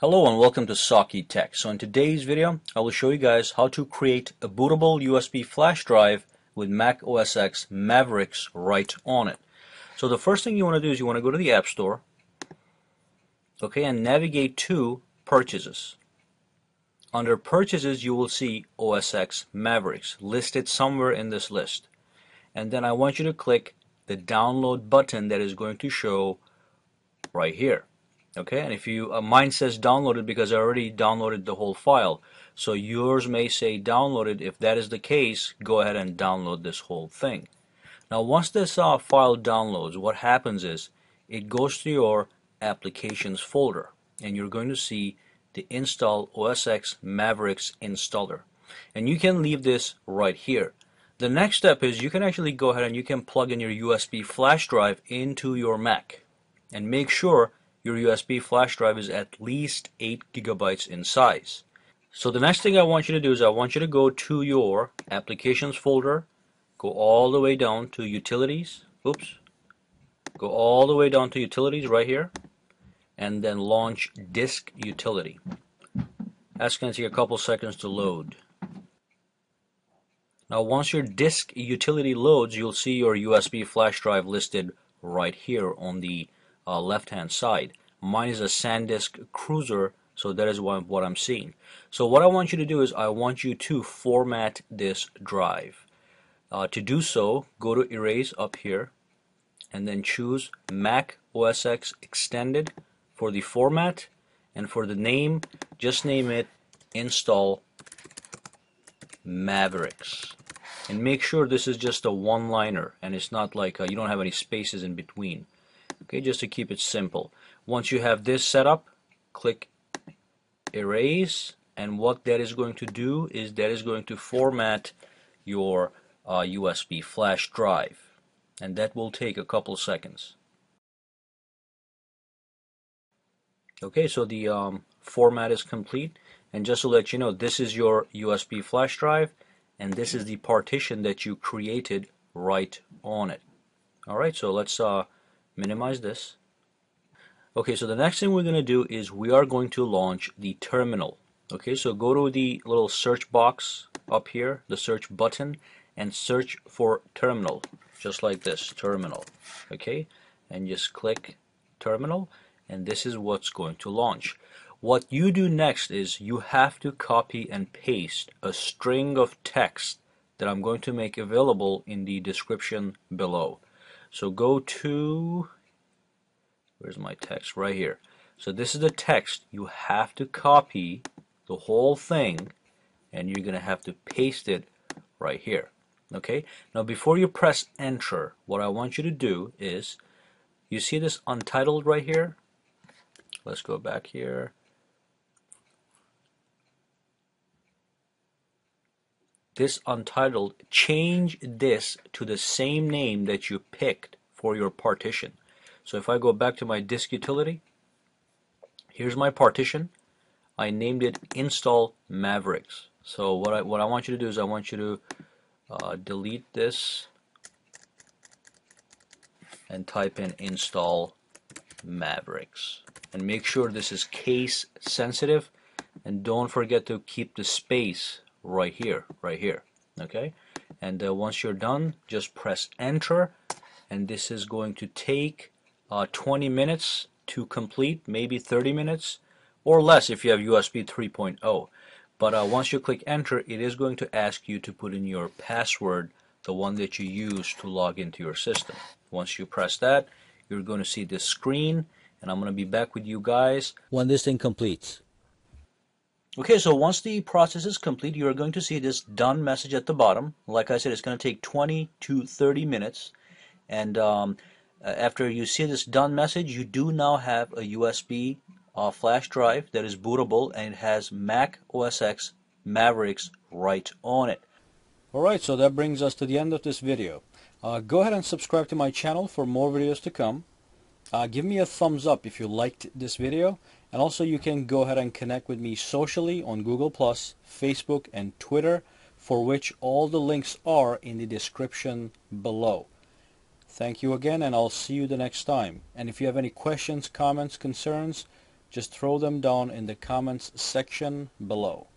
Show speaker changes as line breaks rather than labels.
Hello and welcome to Saki Tech. So in today's video, I will show you guys how to create a bootable USB flash drive with Mac OS X Mavericks right on it. So the first thing you want to do is you want to go to the App Store, okay, and navigate to Purchases. Under Purchases, you will see OS X Mavericks listed somewhere in this list. And then I want you to click the download button that is going to show right here okay and if you uh, mine says downloaded because I already downloaded the whole file. So yours may say downloaded. If that is the case go ahead and download this whole thing. Now once this uh, file downloads what happens is it goes to your applications folder and you're going to see the install OS X Mavericks installer. And you can leave this right here. The next step is you can actually go ahead and you can plug in your USB flash drive into your Mac and make sure your USB flash drive is at least 8 gigabytes in size. So the next thing I want you to do is I want you to go to your applications folder, go all the way down to utilities, oops, go all the way down to utilities right here, and then launch disk utility. That's going to take a couple seconds to load. Now once your disk utility loads, you'll see your USB flash drive listed right here on the uh, left hand side. Mine is a SanDisk Cruzer so that is what, I'm seeing. So what I want you to do is I want you to format this drive. Uh, to do so, go to Erase up here, and then choose Mac OS X Extended for the format, and for the name, just name it Install Mavericks. And make sure this is just a one-liner, and it's not like uh, you don't have any spaces in between okay just to keep it simple. Once you have this set up click erase and what that is going to do is that is going to format your uh, USB flash drive and that will take a couple seconds. Okay so the um, format is complete and just to let you know this is your USB flash drive and this is the partition that you created right on it. Alright so let's uh, minimize this. Okay, so the next thing we're going to do is we are going to launch the terminal. Okay, so go to the little search box up here, the search button, and search for terminal, just like this, terminal. Okay, and just click terminal, and this is what's going to launch. What you do next is you have to copy and paste a string of text that I'm going to make available in the description below. So go to, where's my text? Right here. So this is the text. You have to copy the whole thing and you're going to have to paste it right here. Okay? Now before you press enter, what I want you to do is, you see this untitled right here? Let's go back here. This untitled, change this to the same name that you picked for your partition. So if I go back to my disk utility, here's my partition. I named it install Mavericks. So what I, what I want you to do is I want you to uh, delete this and type in install Mavericks. And make sure this is case sensitive and don't forget to keep the space right here right here okay? And uh, once you're done just press enter and this is going to take uh, 20 minutes to complete maybe 30 minutes or less if you have USB 3.0 but uh, once you click enter it is going to ask you to put in your password the one that you use to log into your system. Once you press that you're going to see this screen and I'm going to be back with you guys when this thing completes Okay, so once the process is complete, you are going to see this done message at the bottom. Like I said, it's going to take 20 to 30 minutes. And um, after you see this done message, you do now have a USB uh, flash drive that is bootable and it has Mac OS X Mavericks right on it. Alright, so that brings us to the end of this video. Uh, go ahead and subscribe to my channel for more videos to come. Uh, give me a thumbs up if you liked this video and also you can go ahead and connect with me socially on Google+, Facebook, and Twitter, for which all the links are in the description below. Thank you again, and I'll see you the next time. And if you have any questions, comments, concerns, just throw them down in the comments section below.